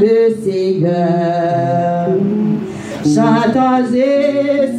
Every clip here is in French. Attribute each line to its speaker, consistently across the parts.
Speaker 1: le Seigneur. Chantons et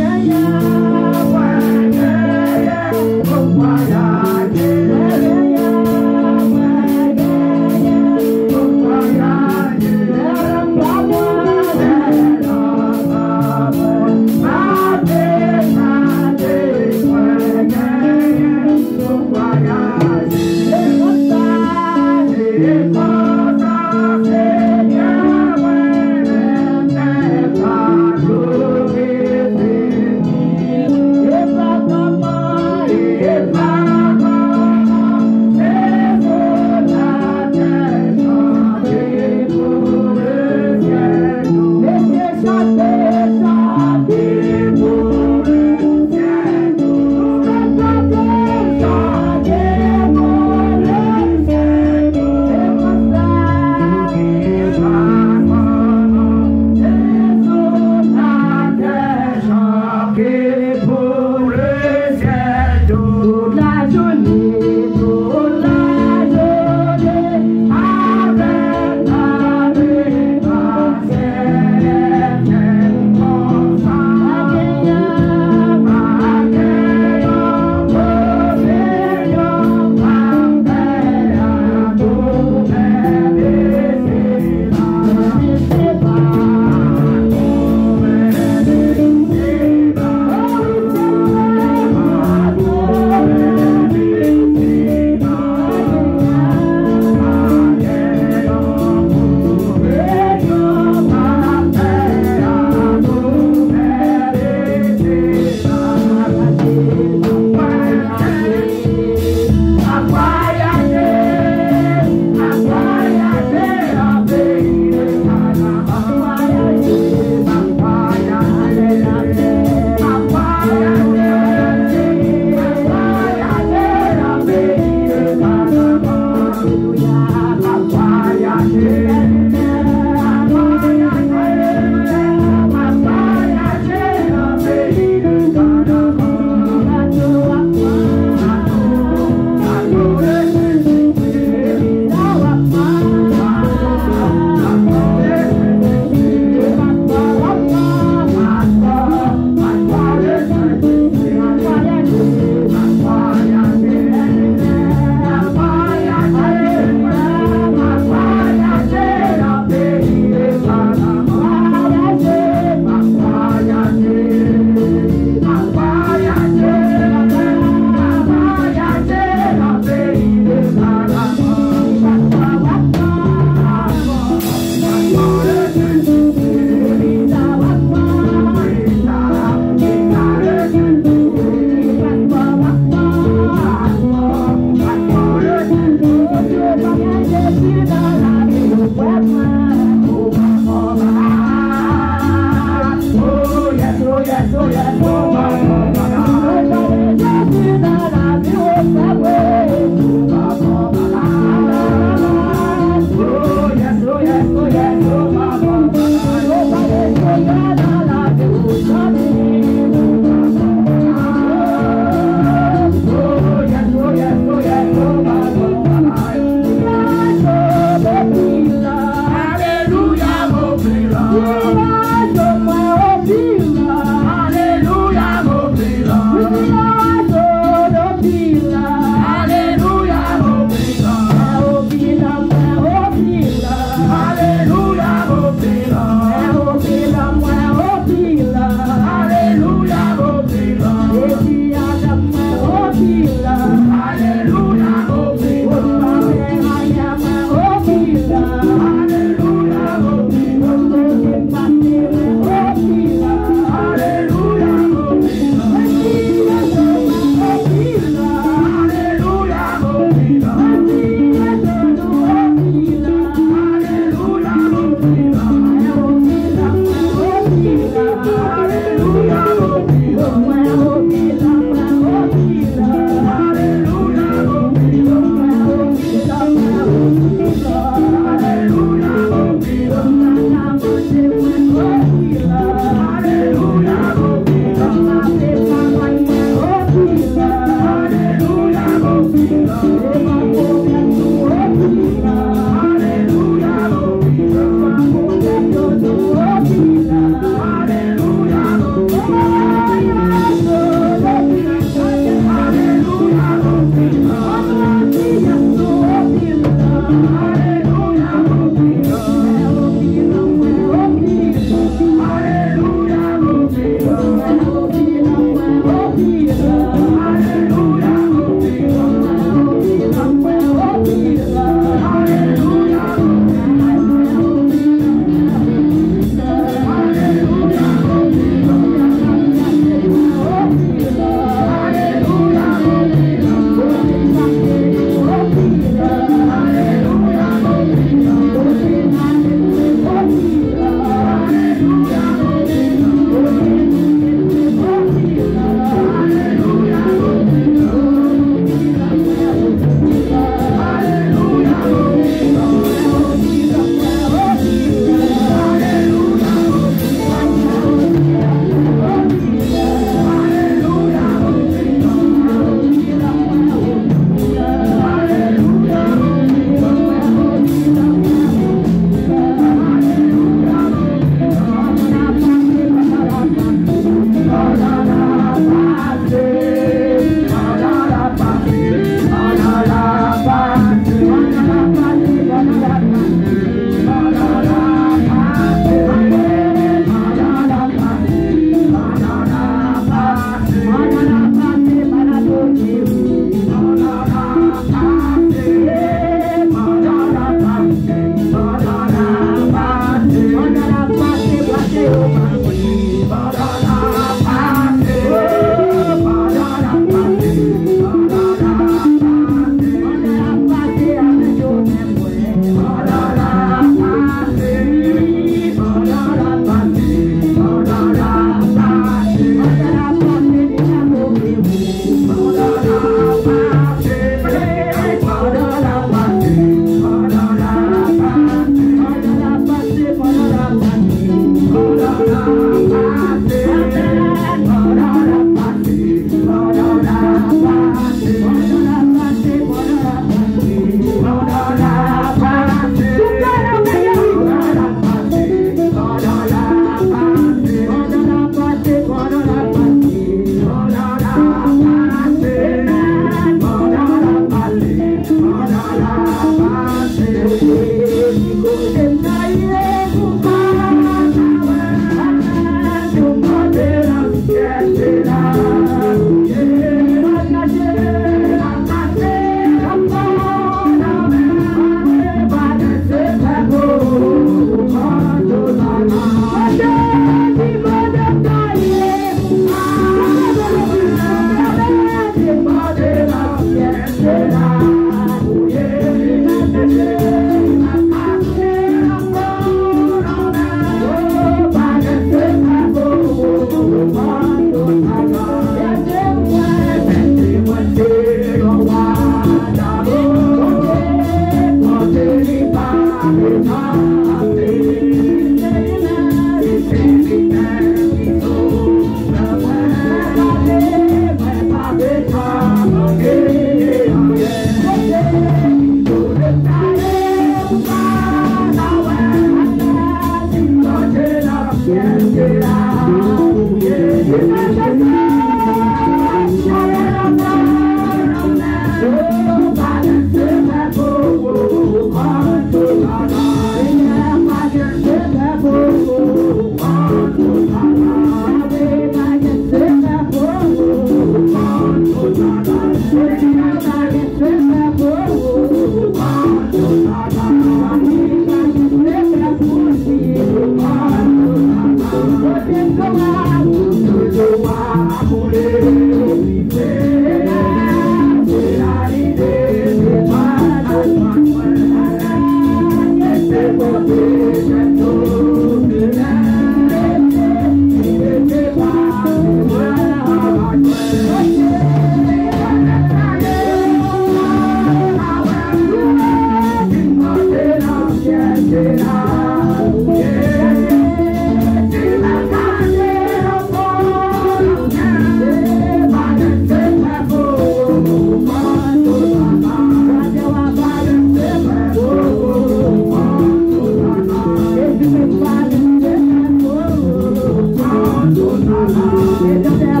Speaker 2: It doesn't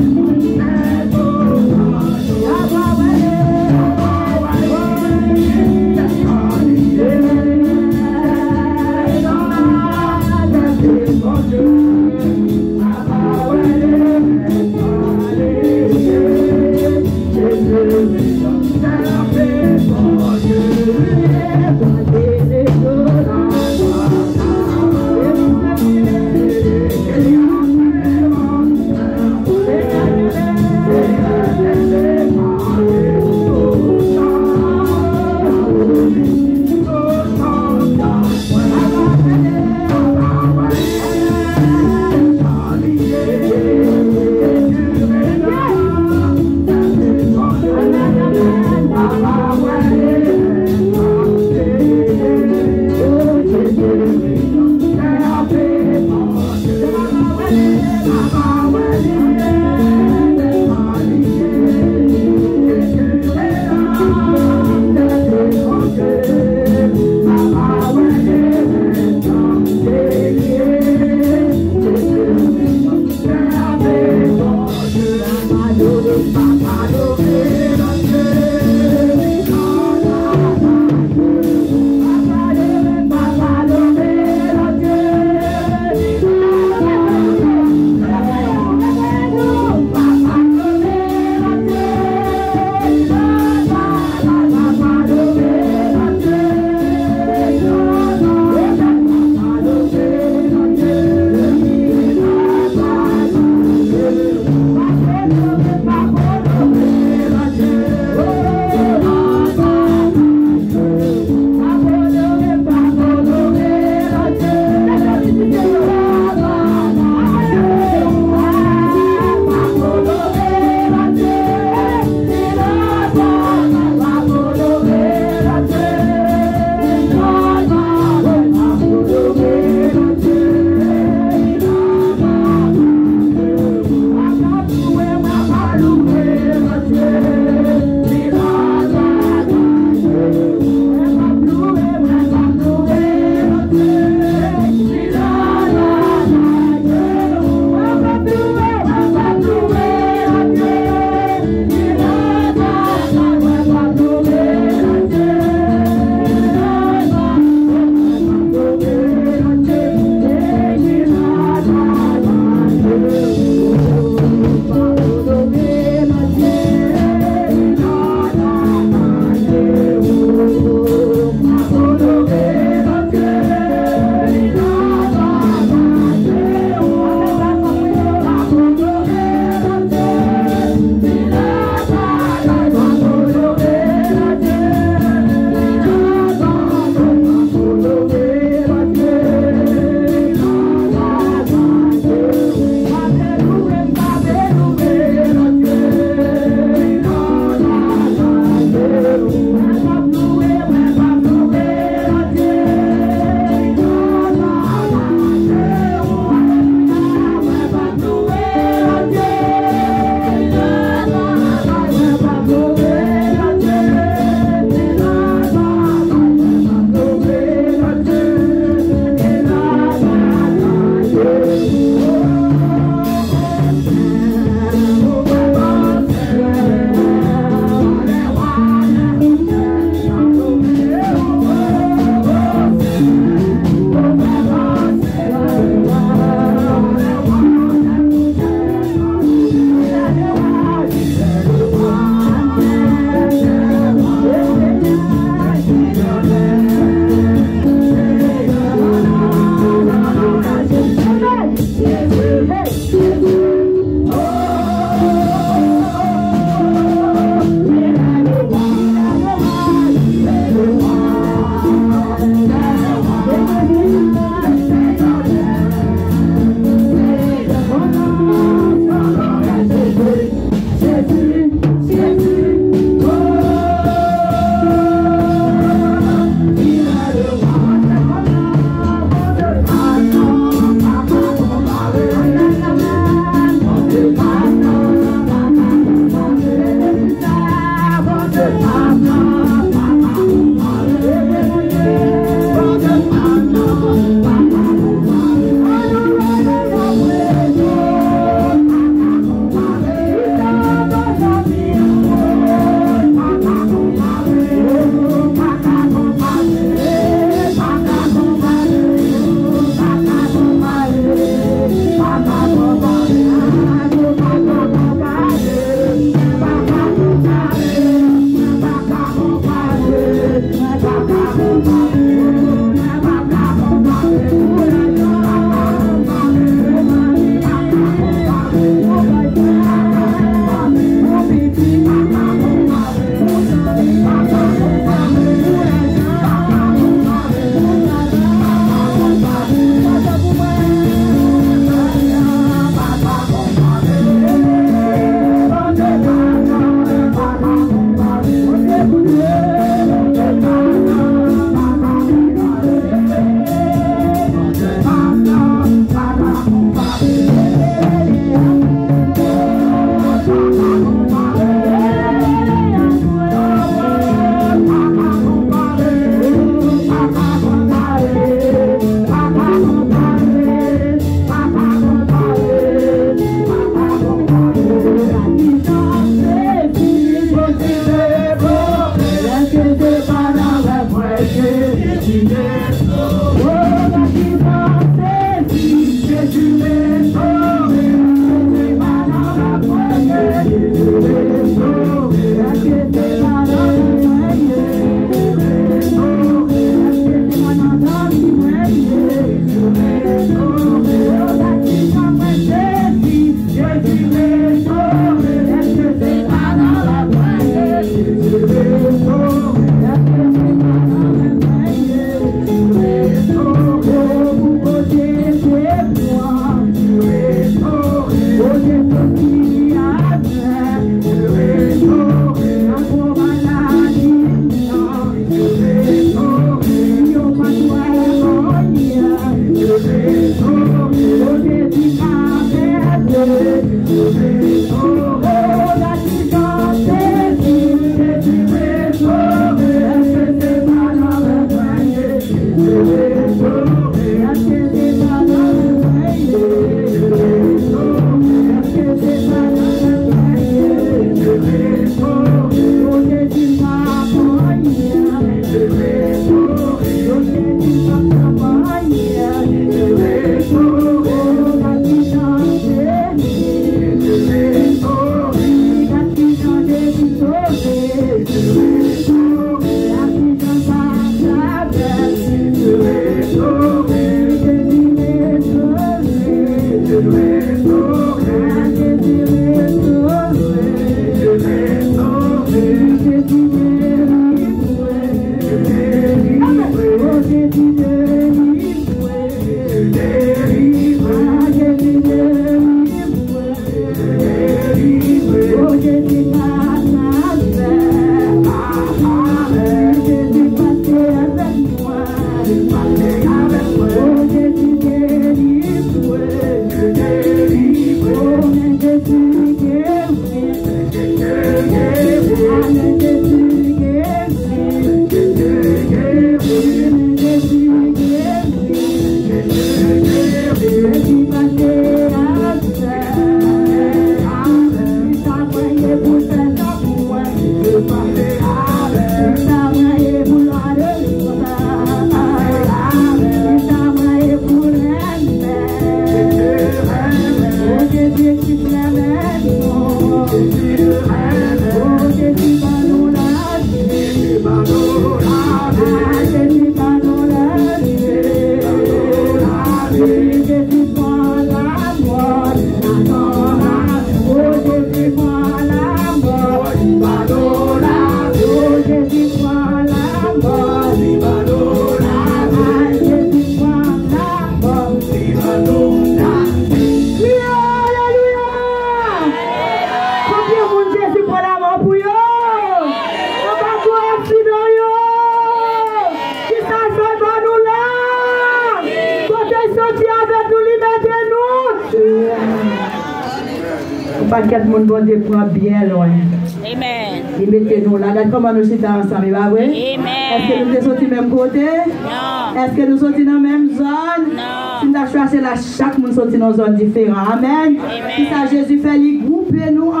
Speaker 2: comment nous sommes ensemble, pas vrai?
Speaker 3: Amen.
Speaker 2: Est-ce que nous sommes sortis même côté?
Speaker 3: Non.
Speaker 2: Est-ce que nous sommes dans la même zone?
Speaker 3: Non.
Speaker 2: Si nous avons choisi là, chaque monde sorti dans une zone différente. Amen.
Speaker 3: Amen.
Speaker 2: Si ça Jésus fait, il groupe nous en.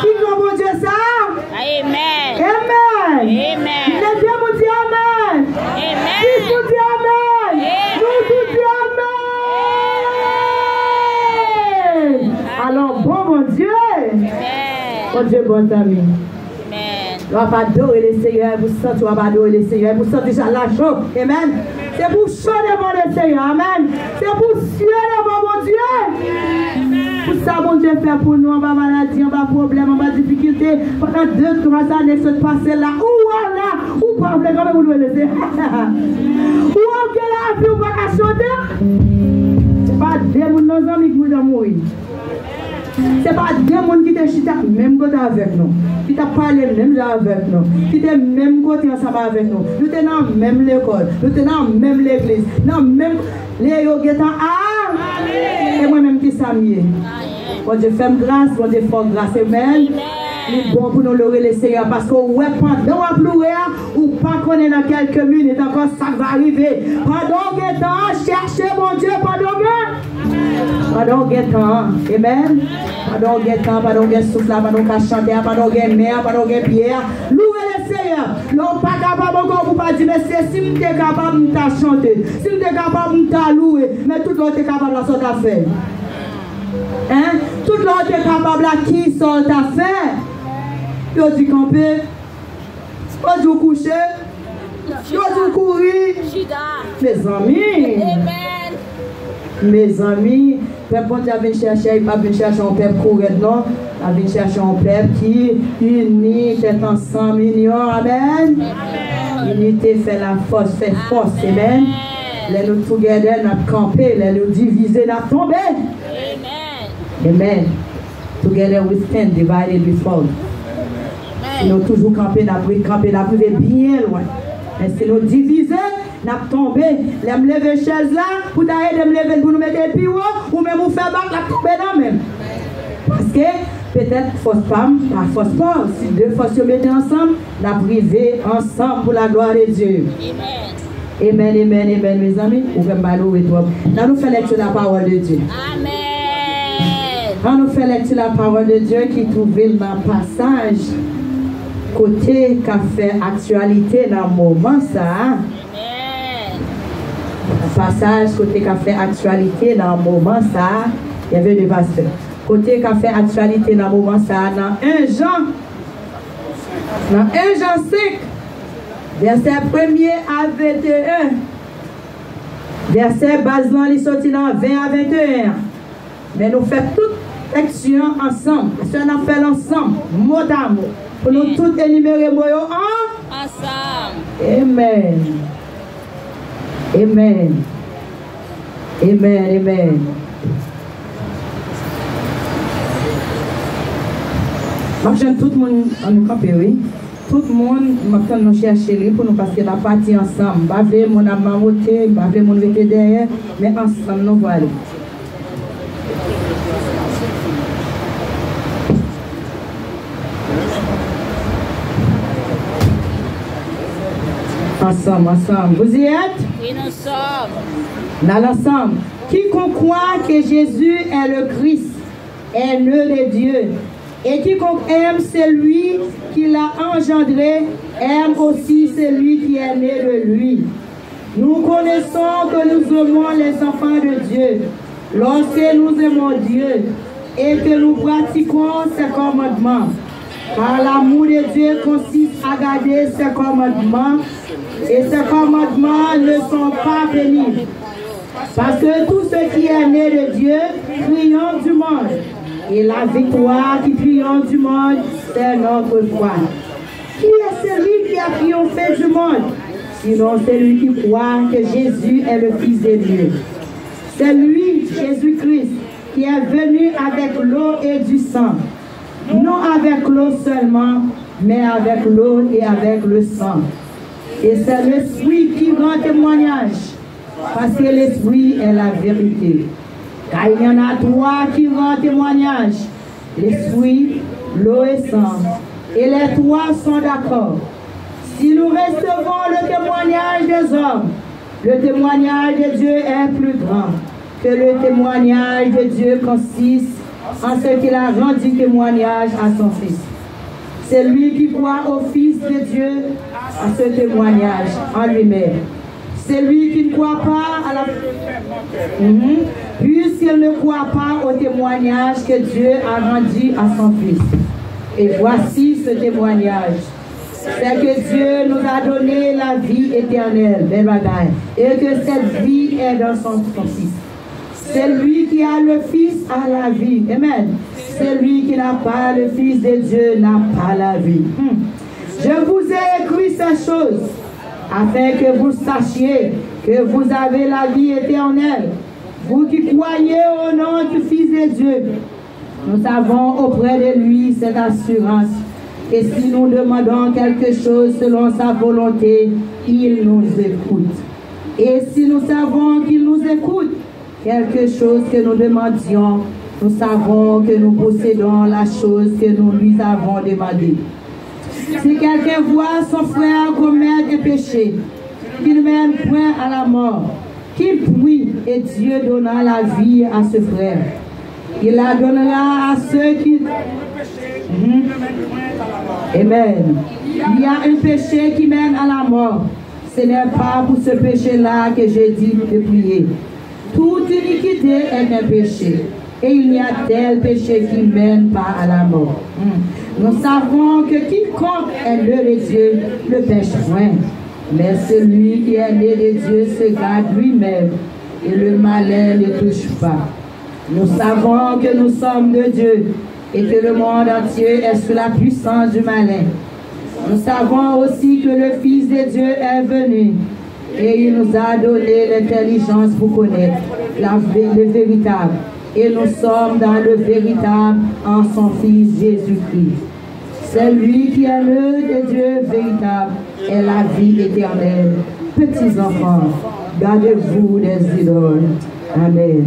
Speaker 2: Qui nous bon Dieu ça?
Speaker 3: Amen.
Speaker 2: Amen.
Speaker 3: Amen.
Speaker 2: Les dieux nous disent Amen.
Speaker 3: Amen.
Speaker 2: Qui nous dit Amen.
Speaker 3: Amen.
Speaker 2: Nous tous disons Amen. Alors, bon mon Dieu.
Speaker 3: Amen.
Speaker 2: Bon Dieu, bon ami. Wap adorer le Seigneur, vous sentez, wap adorer le Seigneur, vous sentez ça la chaud. Amen. C'est pour chaud devant le Seigneur. Amen. C'est pour cieux devant mon Dieu. Pour ça, mon Dieu fait pour nous, on va maladie, on va problème, on va difficulté. Pendant deux, trois années, se passer là. ou là? Où problème? Comment vous le laissez? Ou est-ce que la vie, on va chanter? Pas deux, mon ami, qui vous mourir. C'est pas des gens qui te chita même côté avec nous, qui t'a parlé même là avec nous, qui étaient même côté ensemble avec nous. Nous sommes dans même l'école, nous sommes dans même l'église, dans même les yoguetans. Ah! Et moi-même qui s'amie. Bon Dieu, fais grâce, bon Dieu, fais grâce. Amen. Bon pour nous louer le Seigneur parce que ouais, pendant à pleurer, ou pas qu'on est dans quelques minutes, encore ça va arriver. Que temps, cherchez mon Dieu, pendant pa don gen tan, amen, pa don gen tan, pa don gen soufla, pa don ka chante, pa don gen mer, pa don gen pier, louve le seye, lò non, pa kapab ankon pou pa di, mesye, si mte kapab mta chante, si mte kapab mta loue, men tout lò te kapab la sot a fe, hein, tout lò te kapab la ki sot a fe, yo di kampe, yo di ou kouche, yo di ou
Speaker 3: kouri,
Speaker 2: me zami,
Speaker 3: amen,
Speaker 2: mes amis, peuple bon Dieu vient chercher, il pas venir chercher un peuple courir, non. Il vient chercher un peuple qui uni, qui est ensemble, union, amen. Unité fait la force, fait force, amen. Les nous together, nous camper, les nous diviser, nous tomber.
Speaker 3: Amen.
Speaker 2: Amen. Together we stand, divided we fall. Si nous toujours camper, nous camper, nous bien loin. Mais si nous diviser, avons tombé. Les me lever chaise là, pour t'aider de me lever pour nous mettre pieds haut, ou même vous faire battre, la tomber dans même. Parce que peut-être force femme, pas force pas. Si deux forces se mettent ensemble, nous privé ensemble pour la gloire de Dieu.
Speaker 3: Amen.
Speaker 2: Amen, amen, amen, mes amis. Ou même ballot et toi. Nous nous faisons lecture de la parole de Dieu.
Speaker 3: Amen.
Speaker 2: On nous fait lecture la parole de Dieu qui trouve dans le passage côté qu'a fait actualité dans le moment ça. Passage côté qu'a fait actualité dans le moment ça. Il y avait le pasteur. Côté qu'a fait actualité dans le moment ça. Dans 1 Jean. Dans 1 Jean 5. Verset 1er à 21. Verset base là, il sorti dans 20 à 21. Mais nous faisons toute action ensemble. Si on a fait ensemble, mot mot. Pour nous tous énumérer mot en
Speaker 3: Ensemble.
Speaker 2: Amen. Amen. Amen. Amen. J'aime tout le monde en nous oui. Tout le monde, je vais nous chercher pour nous passer la partie ensemble. Je vais mon voter, je vais mon derrière, mais ensemble, Ensemble, ensemble. Vous y êtes?
Speaker 3: Oui, nous sommes.
Speaker 2: dans l'ensemble. Quiconque croit que Jésus est le Christ est né de Dieu. Et quiconque aime celui qui l'a engendré, aime aussi celui qui est né de lui. Nous connaissons que nous aimons les enfants de Dieu lorsque nous aimons Dieu et que nous pratiquons ses commandements. Car l'amour de Dieu consiste à garder ses commandements et ses commandements ne sont pas pénibles. Parce que tout ce qui est né de Dieu triomphe du monde. Et la victoire qui triomphe du monde, c'est notre foi. Qui est celui qui a triomphé du monde? Sinon celui qui croit que Jésus est le Fils de Dieu. C'est lui, Jésus-Christ, qui est venu avec l'eau et du sang. Non avec l'eau seulement, mais avec l'eau et avec le sang. Et c'est l'Esprit qui rend témoignage, parce que l'Esprit est la vérité. Car il y en a trois qui rendent témoignage, l'Esprit, l'eau et le sang. Et les trois sont d'accord. Si nous recevons le témoignage des hommes, le témoignage de Dieu est plus grand que le témoignage de Dieu consiste en ce qu'il a rendu témoignage à son Fils. C'est lui qui croit au Fils de Dieu à ce témoignage en lui-même. C'est lui qui ne croit pas à la... Mhm. Puisqu'il ne croit pas au témoignage que Dieu a rendu à son Fils. Et voici ce témoignage. C'est que Dieu nous a donné la vie éternelle, et que cette vie est dans son, son Fils. Celui qui a le Fils a la vie. Amen. Celui qui n'a pas le Fils de Dieu n'a pas la vie. Hmm. Je vous ai écrit ces choses afin que vous sachiez que vous avez la vie éternelle. Vous qui croyez au nom du Fils de Dieu. Nous avons auprès de lui cette assurance. Et si nous demandons quelque chose selon sa volonté, il nous écoute. Et si nous savons qu'il nous écoute, quelque chose que nous demandions, nous savons que nous possédons la chose que nous lui avons demandée. Si quelqu'un voit son frère commettre un péché, qu'il ne mène point à la mort, qu'il prie et Dieu donnera la vie à ce frère. Il la donnera à ceux qui... Mhm. Amen. Il y a un péché qui mène à la mort. Ce n'est pas pour ce péché-là que j'ai dit de prier. Toute iniquité est un péché. Et il y a tel péché qui mène pas à la mort. Hmm. Nous savons que quiconque est né de Dieu ne pêche point. Mais celui qui est né de Dieu se garde lui-même et le malin ne touche pas. Nous savons que nous sommes de Dieu et que le monde entier est sous la puissance du malin. Nous savons aussi que le Fils de Dieu est venu et il nous a donné l'intelligence pour connaître la, le véritable. Et nous sommes dans le véritable en son Fils Jésus-Christ. C'est lui qui est le Dieu véritable et la vie éternelle. Petits enfants, gardez-vous des idoles. Amen.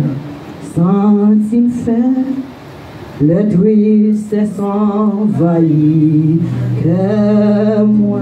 Speaker 2: Sans fin, le triste s'envahit que moi.